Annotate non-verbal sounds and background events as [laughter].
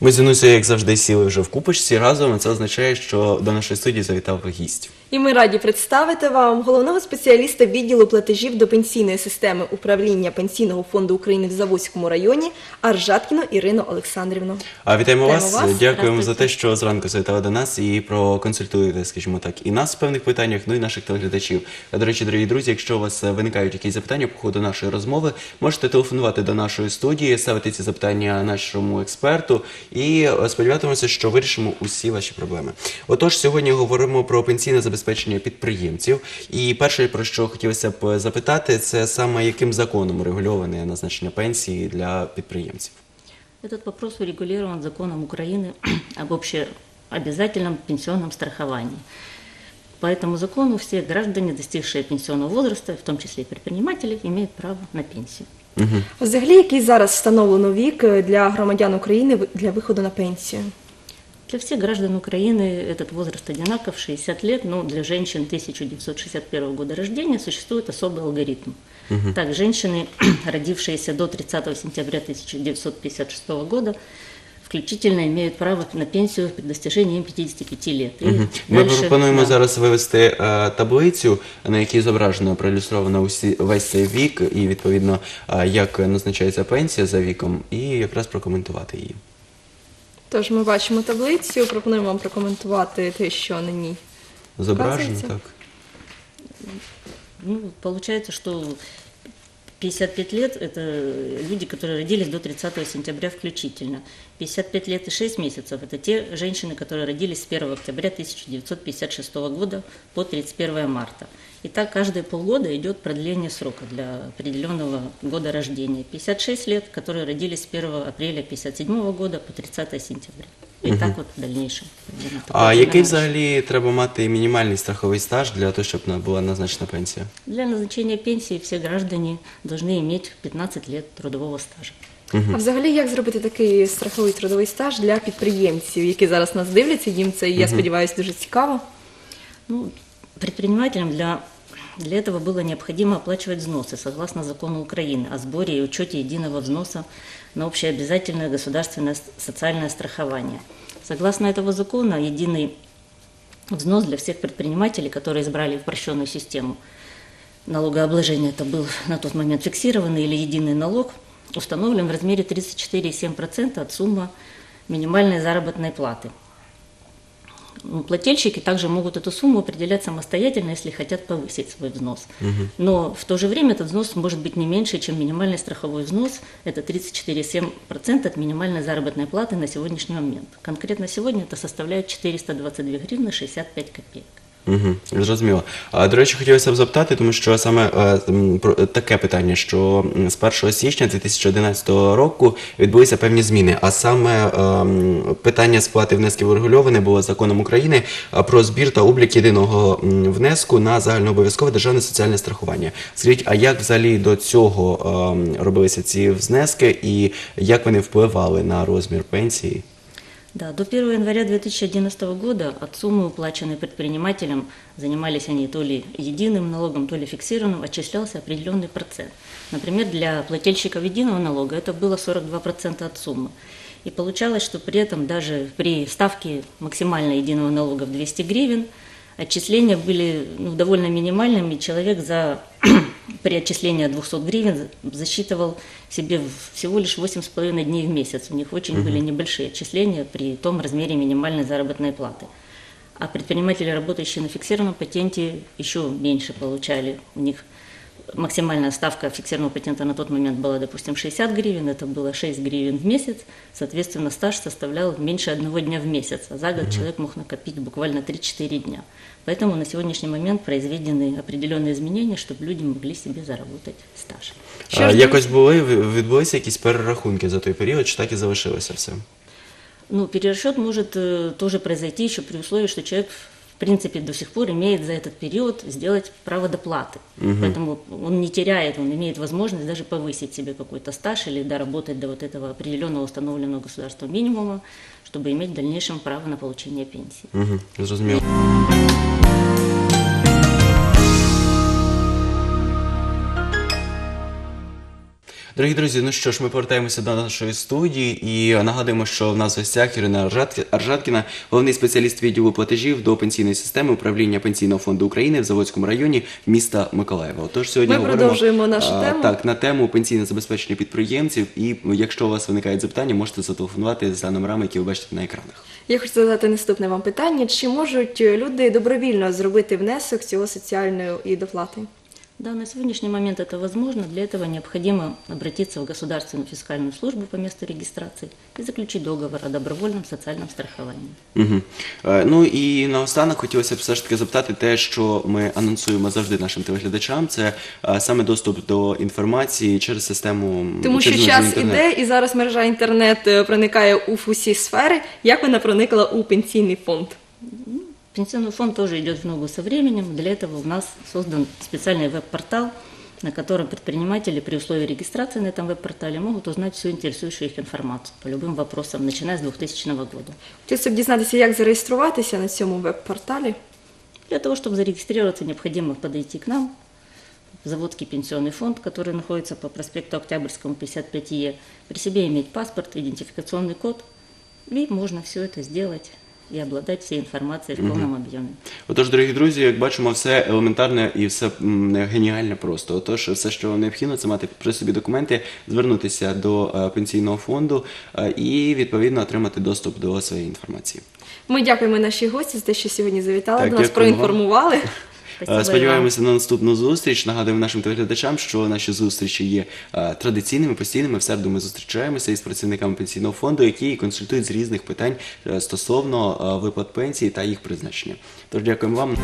Ми з Інусею, як завжди, сіли вже в купочці разом. а Це означає, що до нашої студії завітав гість. І ми раді представити вам головного спеціаліста відділу платежів до пенсійної системи управління Пенсійного фонду України в Заводському районі Аржаткіну Ірину Олександрівну. А вітаємо вас. вас. Дякуємо за те, що зранку завітали до нас і проконсультуєте, скажімо так, і нас в певних питаннях, ну і наших телеглядачів. А, До речі, дорогі друзі, якщо у вас виникають якісь запитання по ходу нашої розмови, можете телефонувати до нашої студії, ставити ці запитання нашому експерту і е, сподіватимемося, що вирішимо усі ваші проблеми. Отож, сьогодні говоримо про пенсійне забезпечення підприємців. І перше, про що хотілося б запитати, це саме яким законом регульоване назначення пенсії для підприємців. Этот вопрос урегулирован законом Украины [clears throat] об общеобязательном пенсионном страховании. По этому закону все граждане, достигшие пенсионного возраста, в том числе и предприниматели, имеют право на пенсию. Взагалі, який зараз встановлено вік е, для громадян України ви- для виходу на пенсію? Для всех граждан Украины этот возраст одинаков, 60 лет, но для женщин 1961 года рождения существует особый алгоритм. Так, женщины, [clears throat] родившиеся до 30 сентября 1956 года, включительно имеют право на пенсию при достижении им 55 лет. И Ми дальше, пропонуємо да. зараз вивести е, таблицю, на якій зображено проілюстровано усі весь цей вік, і відповідно е, як назначається пенсія за віком, і якраз прокоментувати її. Тож ми бачимо таблицю, пропонуємо вам прокоментувати те, що на ній. Зображено Вказується. так. Ну, получается, что 55 лет – это люди, которые родились до 30 сентября включительно. 55 лет и 6 месяцев – это те женщины, которые родились с 1 октября 1956 года по 31 марта. И так каждые полгода идет продление срока для определенного года рождения. 56 лет, которые родились с 1 апреля 1957 года по 30 сентября. И так вот в дальнейшем. А який взагалі треба мати мінімальний страховий стаж для того, щоб була назначена пенсія? Для назначения пенсии все граждане должны иметь 15 лет трудового стажа. А взагалі, як зробити такий страховий трудовий стаж для підприємців, які зараз нас дивляться? Їм це, я сподіваюся, дуже цікаво. Ну, предпринимателям для, для этого было необходимо оплачивать взносы согласно закону Украины о сборе и учете единого взноса на общеобязательное государственное социальное страхование. Согласно этого закона, единый взнос для всех предпринимателей, которые избрали упрощенную систему налогообложения, это был на тот момент фиксированный или единый налог, установлен в размере 34,7% от суммы минимальной заработной платы. Ну, Плательщики также могут эту сумму определять самостоятельно, если хотят повысить свой взнос. Но в то же время этот взнос может быть не меньше, чем минимальный страховой взнос. Это 34,7% от минимальной заработной платы на сегодняшний момент. Конкретно сегодня это составляет 422 гривны 65 копеек. Угу, зрозуміло. До речі, хотілося б запитати, тому що саме е, про таке питання, що з 1 січня 2011 року відбулися певні зміни. А саме е, питання сплати внесків урегульоване було законом України е, про збір та облік єдиного внеску на загальнообов'язкове державне соціальне страхування. Скажіть, а як взагалі до цього е, робилися ці внески і як вони впливали на розмір пенсії? Да, до 1 января 2011 года от суммы, уплаченной предпринимателям, занимались они то ли единым налогом, то ли фиксированным, отчислялся определенный процент. Например, для плательщиков единого налога это было 42% от суммы. И получалось, что при этом даже при ставке максимально единого налога в 200 гривен отчисления были ну, довольно минимальными. Человек за при отчислении 200 гривен засчитывал себе всего лишь 8,5 дней в месяц. У них очень были небольшие отчисления при том размере минимальной заработной платы. А предприниматели, работающие на фиксированном патенте, еще меньше получали. У них максимальная ставка фиксированного патента на тот момент была, допустим, 60 гривен, это было 6 гривен в месяц, соответственно, стаж составлял меньше одного дня в месяц, а за год человек мог накопить буквально 3-4 дня. Поэтому на сегодняшний момент произведены определенные изменения, чтобы люди могли себе заработать стаж. Що А, ж якось були відбулися якісь перерахунки за той період, чи так і залишилося все? Ну, перерасчет может э, тоже произойти еще при условии, что человек, в принципе, до сих пор имеет за этот период сделать право доплаты. Поэтому он не теряет, он имеет возможность даже повысить себе какой-то стаж или доработать до вот этого определенного установленного государством минимума, чтобы иметь в дальнейшем право на получение пенсии. Угу. Дорогі друзі, ну що ж, ми повертаємося до нашої студії і нагадуємо, що в нас в гостях Ірина Аржаткіна, головний спеціаліст відділу платежів до пенсійної системи управління Пенсійного фонду України в Заводському районі міста Миколаєва. Отож, сьогодні Ми говоримо продовжуємо нашу а, тему. Так, на тему пенсійне забезпечення підприємців. І якщо у вас виникають запитання, можете зателефонувати за номерами, які ви бачите на екранах. Я хочу задати наступне вам питання: чи можуть люди добровільно зробити внесок цього соціальної і доплати? Да, на сегодняшний момент это возможно. Для этого необходимо обратиться в Государственную фискальную службу по месту регистрации и заключить договор о добровольном социальном страховании. Угу. Е, ну і наостанок хотілося б все ж таки запитати те, що ми анонсуємо завжди нашим телеглядачам, це е, саме доступ до інформації через систему Тому що час іде, і зараз мережа інтернет е, проникає у усі сфери. Як вона проникла у пенсійний фонд? Пенсионный фонд тоже идет в ногу со временем. Для этого у нас создан специальный веб-портал, на котором предприниматели при условии регистрации на этом веб-портале могут узнать всю интересующую их информацию по любым вопросам, начиная с 2000 года. Хотілося б дізнатися, як зареєструватися на цьому веб-порталі. Для того, чтобы зарегистрироваться, необходимо подойти к нам в Заводский пенсионный фонд, который находится по проспекту Октябрьскому, 55Е, при себе иметь паспорт, идентификационный код, и можно все это сделать и обладать всією інформацією в полном об'ємі. Отож, дорогі друзі, як бачимо, все елементарне і все м, геніальне просто. Отож, все, що необхідно, це мати при собі документи, звернутися до е, пенсійного фонду е, і відповідно отримати доступ до своєї інформації. Ми дякуємо нашій гості за те, що сьогодні завітали Так, до нас, дякуємо вам. проінформували. [laughs] Спасибо Сподіваємося вам. На наступну зустріч. Нагадуємо нашим телеглядачам, що наші зустрічі є е, традиційними, постійними. В середу ми зустрічаємося із працівниками пенсійного фонду, які консультують з різних питань е, стосовно е, виплат пенсії та їх призначення. Тож дякуємо вам.